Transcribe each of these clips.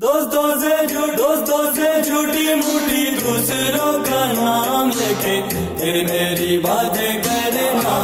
दोस्तों से दोस्तों से झूठी मूठी, दूसरों का नाम लेके फिर मेरी बातें करना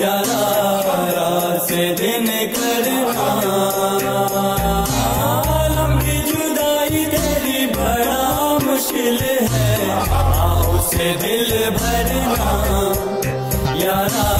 यारा से दिन करना लंबी जुदाई तेरी बड़ा मुश्किल है। आओ से दिल भरना यारा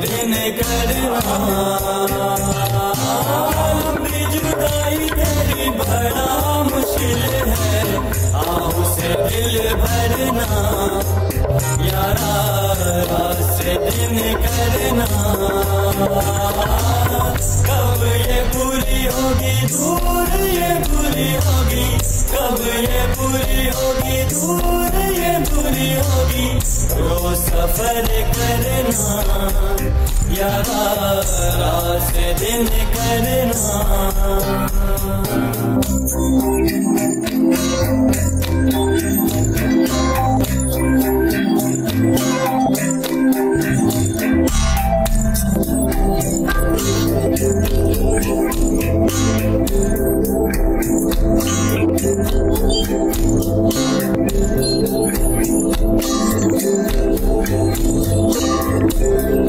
दिन जुदाई बड़ा मुश्किल है से दिल भरना दिन करना। कब ये पूरी होगी, दूर ये पूरी होगी, कब ये पूरी होगी, दूर ये पूरी होगी। रोज सफ़र करना, यारा से दिन करना।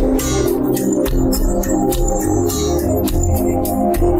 Thank